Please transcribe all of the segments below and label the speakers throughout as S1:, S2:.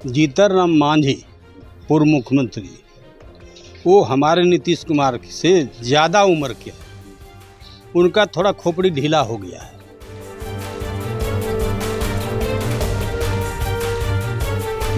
S1: जीतर राम मांझी, पूर्व मुख्यमंत्री। वो हमारे नीतीश कुमार से ज़्यादा उम्र के उनका थोड़ा खोपड़ी ढीला हो गया है।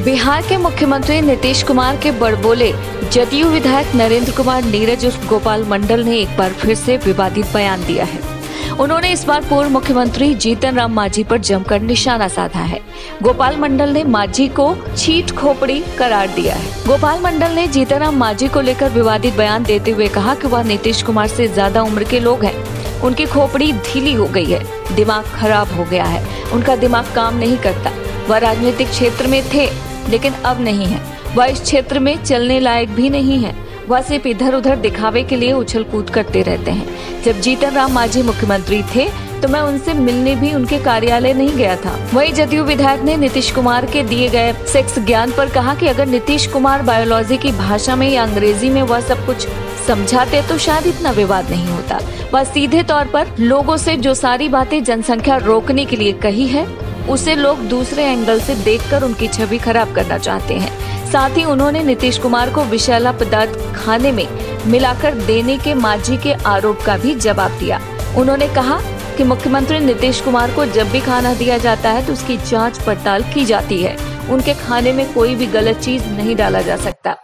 S2: बिहार के मुख्यमंत्री नीतीश कुमार के बड़बोले जदयू विधायक नरेंद्र कुमार नीरज उर्फ़ गोपाल मंडल ने एक बार फिर से विवादित बयान दिया है। उन्होंने इस बार पूर्व मुख्यमंत्री जीतन राम मांझी पर जमकर निशाना साधा है। गोपाल मंडल ने मांझी को छीट खोपड़ी करार दिया है। गोपाल मंडल ने जीतन राम मांझी को लेकर विवादित बयान देते हुए कहा कि वह नीतीश कुमार से ज़्यादा उम्र के लोग हैं। उनकी खोपड़ी ढीली हो गई है। दिमाग खराब हो गया है। उनका दिमाग काम नहीं करता। वह राजनीतिक क्षेत्र में थे, लेकिन अब नहीं है। वह इस क्षेत्र में चलने लायक भी नहीं है। वह सिर्फ़ इधर उधर दिखावे के लिए उछल कूद करते रहते हैं। जब जीतन राम मांझी मुख्यमंत्री थे तो मैं उनसे मिलने भी उनके कार्यालय नहीं गया था। वही जदयू विधायक ने नीतीश कुमार के दिए गए सेक्स ज्ञान पर कहा कि अगर नीतीश कुमार बायोलॉजी की भाषा में या अंग्रेज़ी में वह सब कुछ समझाते तो शायद इतना विवाद नहीं होता। वह सीधे तौर पर लोगों से जो सारी बातें जनसंख्या रोकने के लिए कही है उसे लोग दूसरे एंगल से देखकर उनकी छवि खराब करना चाहते हैं। साथ ही उन्होंने नीतीश कुमार को विषैला पदार्थ खाने में मिलाकर देने के माझी के आरोप का भी जवाब दिया। उन्होंने कहा कि मुख्यमंत्री नीतीश कुमार को जब भी खाना दिया जाता है तो उसकी जाँच पड़ताल की जाती है। उनके खाने में कोई भी गलत चीज़ नहीं डाला जा सकता।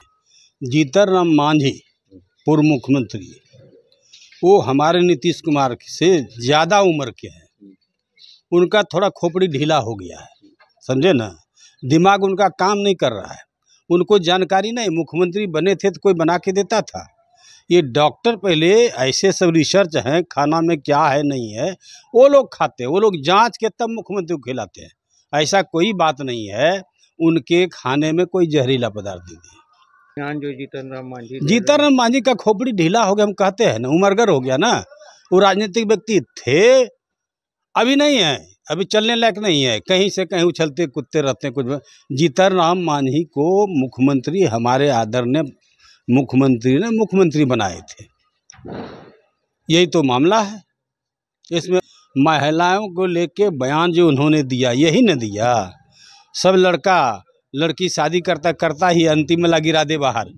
S1: जीतर राम मांझी, पूर्व मुख्यमंत्री। वो हमारे नीतीश कुमार से ज़्यादा उम्र के हैं। उनका थोड़ा खोपड़ी ढीला हो गया है समझे ना? दिमाग उनका काम नहीं कर रहा है। उनको जानकारी नहीं मुख्यमंत्री बने थे तो कोई बना के देता था। ये डॉक्टर पहले ऐसे सब रिसर्च हैं खाना में क्या है नहीं है वो लोग खाते हैं वो लोग जाँच के तब मुख्यमंत्री को खिलाते हैं। ऐसा कोई बात नहीं है उनके खाने में कोई जहरीला पदार्थ दे दिए
S3: जो जीतन राम मांझी
S1: जीतन राम मांझी का खोपड़ी ढीला हो गया हम कहते हैं ना उमरगर हो गया ना वो राजनीतिक व्यक्ति थे अभी नहीं है, अभी चलने लायक नहीं है। कहीं से कहीं उछलते कुत्ते रहते हैं कुछ जीतन राम मांझी को मुख्यमंत्री, हमारे आदरणीय मुख्यमंत्री ने मुख्यमंत्री बनाए थे। यही तो मामला है। इसमें महिलाओं को लेके बयान जो उन्होंने दिया, यही न दिया। सब लड़का, लड़की शादी करता करता ही अंतिम में ला गिरा दे बाहर।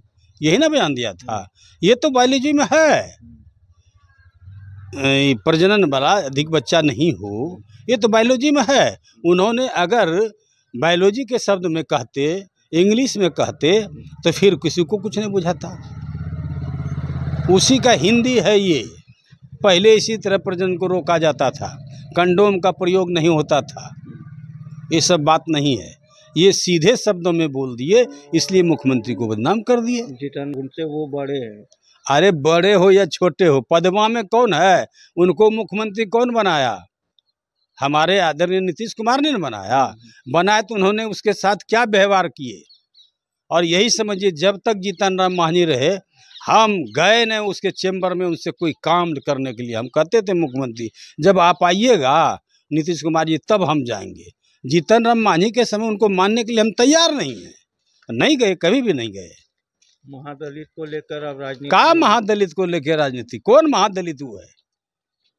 S1: यही ना बयान दिया था। ये तो बायोलॉजी में है। प्रजनन वाला अधिक बच्चा नहीं हो, ये तो बायोलॉजी में है। उन्होंने अगर बायोलॉजी के शब्द में कहते इंग्लिश में कहते तो फिर किसी को कुछ नहीं बुझाता। उसी का हिंदी है ये। पहले इसी तरह प्रजनन को रोका जाता था। कंडोम का प्रयोग नहीं होता था। ये सब बात नहीं है। ये सीधे शब्दों में बोल दिए, इसलिए मुख्यमंत्री को बदनाम कर दिए।
S3: जीतन उनसे वो बड़े हैं।
S1: अरे बड़े हो या छोटे हो, पदमा में कौन है? उनको मुख्यमंत्री कौन बनाया? हमारे आदरणीय नीतीश कुमार ने बनाया। बनाया तो उन्होंने उसके साथ क्या व्यवहार किए? और यही समझिए, जब तक जीतन राम मांझी रहे, हम गए न उसके चेम्बर में उनसे कोई काम करने के लिए। हम कहते थे मुख्यमंत्री, जब आप आइएगा नीतीश कुमार जी, तब हम जाएँगे। जीतन राम मांझी के समय उनको मानने के लिए हम तैयार नहीं हैं। नहीं गए, कभी भी नहीं गए।
S3: महादलित को लेकर अब राजनीति
S1: का महादलित को लेकर राजनीति? कौन महादलित हुआ है?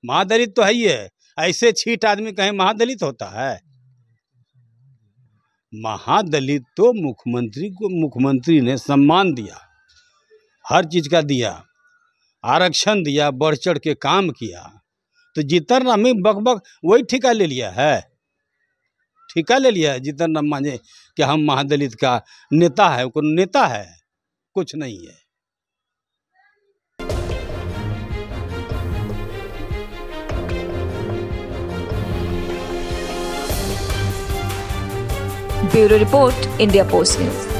S1: महादलित तो है ही है। ऐसे छीट आदमी कहीं महादलित होता है? महादलित तो मुख्यमंत्री को मुख्यमंत्री ने सम्मान दिया हर चीज़ का दिया आरक्षण दिया बढ़ चढ़ के काम किया। तो जीतन राम बक बक वही ठिका ले लिया है। ठिका ले लिया है जीतन राम मांझे कि हम महादलित का नेता है वो नेता है? कुछ नहीं है।
S2: Bureau report India Post News.